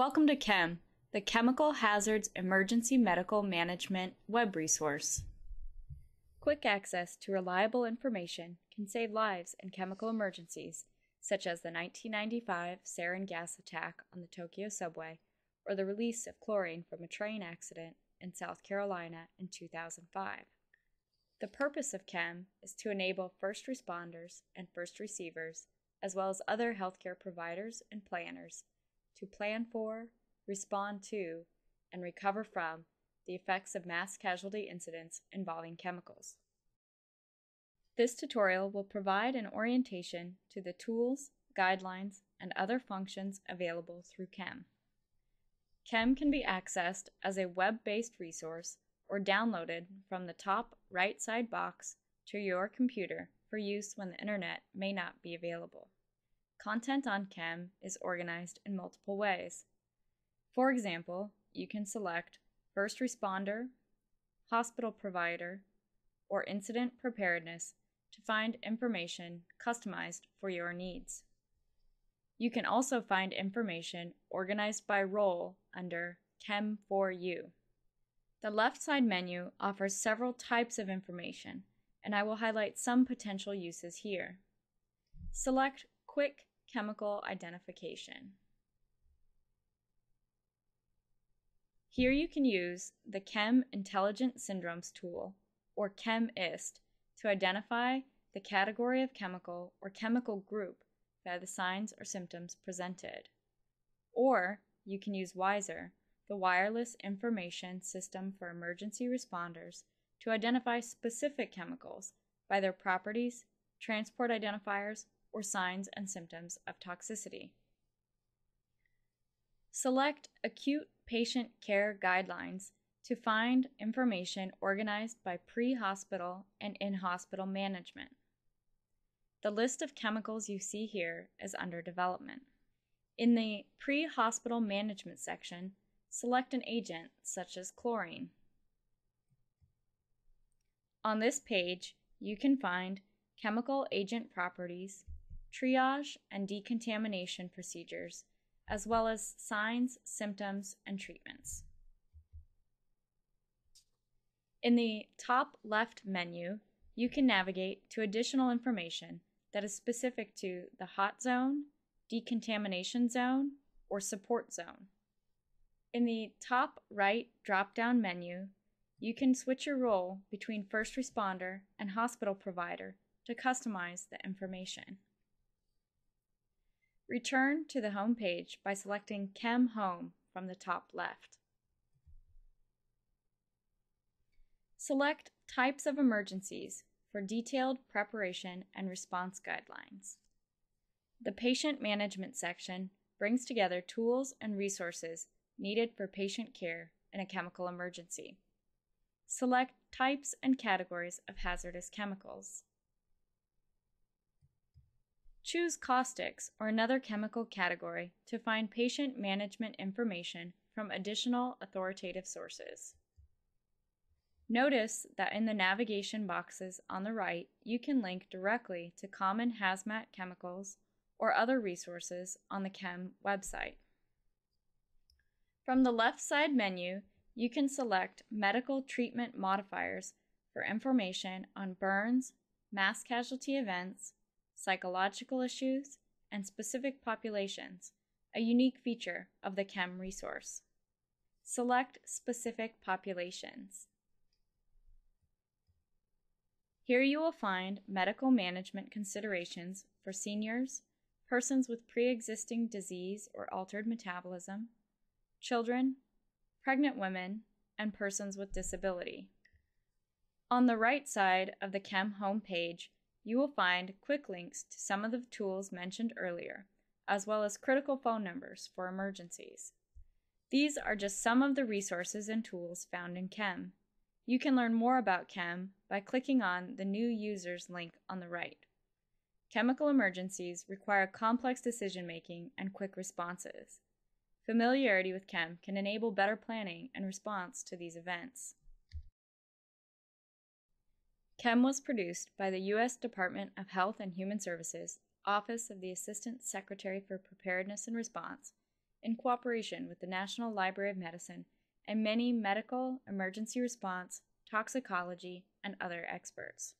Welcome to CHEMM, the Chemical Hazards Emergency Medical Management web resource. Quick access to reliable information can save lives in chemical emergencies, such as the 1995 sarin gas attack on the Tokyo subway or the release of chlorine from a train accident in South Carolina in 2005. The purpose of CHEMM is to enable first responders and first receivers, as well as other healthcare providers and planners, to plan for, respond to, and recover from the effects of mass casualty incidents involving chemicals. This tutorial will provide an orientation to the tools, guidelines, and other functions available through CHEMM. CHEMM can be accessed as a web-based resource or downloaded from the top right side box to your computer for use when the internet may not be available. Content on CHEMM is organized in multiple ways. For example, you can select First Responder, Hospital Provider, or Incident Preparedness to find information customized for your needs. You can also find information organized by role under CHEMM for You. The left side menu offers several types of information, and I will highlight some potential uses here. Select Quick Chemical Identification. Here you can use the CHEMM Intelligent Syndromes tool, or CHEMM-IST, to identify the category of chemical or chemical group by the signs or symptoms presented. Or you can use WISER, the Wireless Information System for Emergency Responders, to identify specific chemicals by their properties, transport identifiers, or signs and symptoms of toxicity. Select Acute Patient Care Guidelines to find information organized by pre-hospital and in-hospital management. The list of chemicals you see here is under development. In the pre-hospital management section, select an agent such as chlorine. On this page, you can find chemical agent properties, triage and decontamination procedures, as well as signs, symptoms, and treatments. In the top left menu, you can navigate to additional information that is specific to the hot zone, decontamination zone, or support zone. In the top right drop-down menu, you can switch your role between first responder and hospital provider to customize the information. Return to the home page by selecting CHEMM Home from the top left. Select Types of Emergencies for detailed preparation and response guidelines. The Patient Management section brings together tools and resources needed for patient care in a chemical emergency. Select types and categories of hazardous chemicals. Choose caustics or another chemical category to find patient management information from additional authoritative sources. Notice that in the navigation boxes on the right, you can link directly to common hazmat chemicals or other resources on the CHEMM website. From the left side menu, you can select Medical Treatment Modifiers for information on burns, mass casualty events, psychological issues, and specific populations, a unique feature of the CHEMM resource. Select specific populations. Here you will find medical management considerations for seniors, persons with pre-existing disease or altered metabolism, children, pregnant women, and persons with disability. On the right side of the CHEMM homepage, you will find quick links to some of the tools mentioned earlier, as well as critical phone numbers for emergencies. These are just some of the resources and tools found in CHEMM. You can learn more about CHEMM by clicking on the New Users link on the right. Chemical emergencies require complex decision making and quick responses. Familiarity with CHEMM can enable better planning and response to these events. CHEMM was produced by the U.S. Department of Health and Human Services, Office of the Assistant Secretary for Preparedness and Response, in cooperation with the National Library of Medicine and many medical, emergency response, toxicology, and other experts.